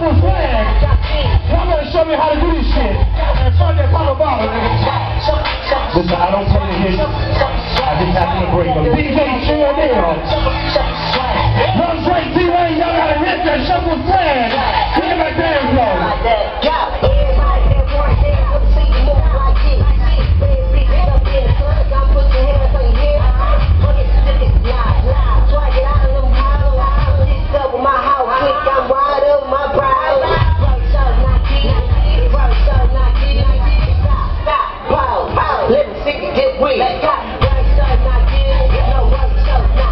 purple flag. Y'all better show me how to do this shit. And that. Listen, I don't play the hits. I just happen to break them. DJ Chill Neil. Runs D-Lane, y'all gotta hit that shuffle flag. queen. Let God right side not get, no right side not